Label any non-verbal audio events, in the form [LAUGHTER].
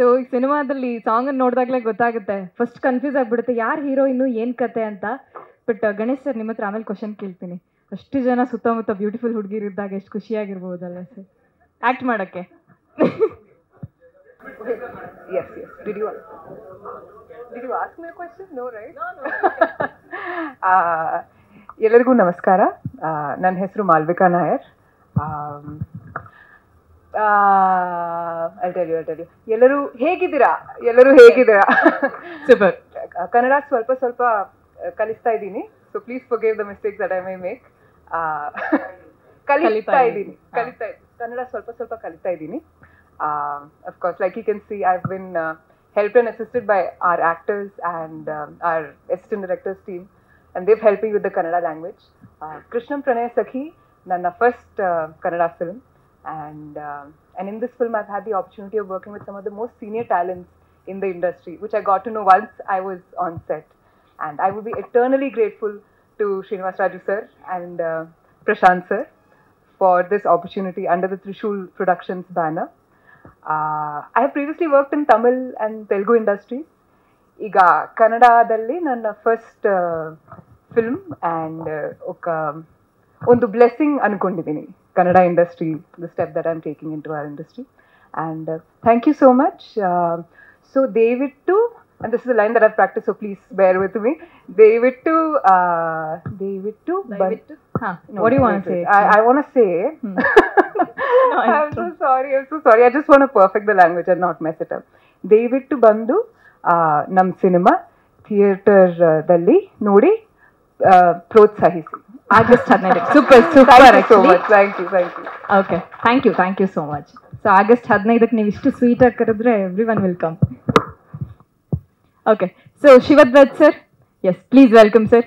So ಈ ಸಿನಿಮಾದಲ್ಲಿ song ನೋಡಿದಾಗಲೇ ಗೊತ್ತಾಗುತ್ತೆ. ಫಸ್ಟ್ ಕನ್ಫ್ಯೂಸ್ ಆಗಿಬಿಡುತ್ತೆ ಯಾರು ಹೀರೋಯಿನ್ನು ಏನು ಕತೆ ಅಂತ. ಬಟ್ ಗಣೇಶ್ ಸರ್ ನಿಮ್ಮ ಹತ್ರ ಆಮೇಲೆ ಕ್ವಶನ್ ಕೇಳ್ತೀನಿ. ಅಷ್ಟು ಜನ ಸುತ್ತಮುತ್ತ ಬ್ಯೂಟಿಫುಲ್ ಹುಡುಗಿರಿದ್ದಾಗ ಎಷ್ಟು ಖುಷಿಯಾಗಿರ್ಬೋದಲ್ಲ ಸರ್ ಆ್ಯಕ್ಟ್ ಮಾಡೋಕ್ಕೆ. Yes, yes. Did you did you ask me a question? No, right? ಆ, [LAUGHS] ಎಲ್ಲರಿಗೂ ನಮಸ್ಕಾರ. ನನ್ನ ಹೆಸರು ಮಾಲ್ವಿಕಾ ನಾಯರ್. ಅಲ್ಟೆಲ್ ಯು ಅಲ್ಟೆಲ್ ಯು ಎಲ್ಲರೂ ಹೇಗಿದ್ದೀರಾ ಎಲ್ಲರೂ ಹೇಗಿದ್ದೀರಾ ಸೂಪರ್ ಕನ್ನಡ ಸ್ವಲ್ಪ ಸ್ವಲ್ಪ ಆ, ಕಲಿಸ್ತಾ ಇದ್ದೀನಿ so please forgive the mistakes that I may make ಕಲಿಸ್ತಾ ಕಲಿತಾ ಇದ್ದೀನಿ ಕಲಿತಾ ಇದ್ದೀನಿ ಕನ್ನಡ ಸ್ವಲ್ಪ ಸ್ವಲ್ಪ ಕಲಿತಾ ಇದ್ದೀನಿ of course like you can see I been help and assisted by our actors and our assistant directors team and they've helped me with the Kannada language. Uh, Krishnam Pranay Sakhi, ನನ್ನ first uh, Kannada film, and uh, and in this film I've had the opportunity of working with some of the most senior talents in the industry, which I got to know once I was on set, and I would be eternally grateful to Srinivas Raju sir and uh, Prashant sir for this opportunity under the Trishul Productions banner. Uh, I have previously worked in Tamil and Telugu industries. ಈಗ ಕನ್ನಡದಲ್ಲಿ ನನ್ನ first film and ఒక ಒಂದು blessing ಅನ್ಕೊಂಡಿದ್ದೀನಿ Kannada industry, the step that I'm taking into our industry. And uh, thank you so much. Uh, so, Devittu, and this is a line that I've practiced, so please bear with me. Devittu, uh, Devittu, Devittu. Huh. No, what do you want to say? I, I want to say, hmm. [LAUGHS] no, I'm so sorry, I'm so sorry. I just want to perfect the language and not mess it up. David too, Bandhu, uh, Nam Cinema, Theatre uh, Delhi, ಥಿಯೇಟರ್ದಲ್ಲಿ uh, Proth ಪ್ರೋತ್ಸಾಹಿಸಿ August ಹದಿನೈದು super super thank you thank you okay thank you thank you so much so August ಹದಿನೈದಕ್ಕೆ ನೀವು ಇಷ್ಟು sweet ಆಗಿ ಕರೆದ್ರೆ everyone welcome okay so Shivadvath sir yes please welcome sir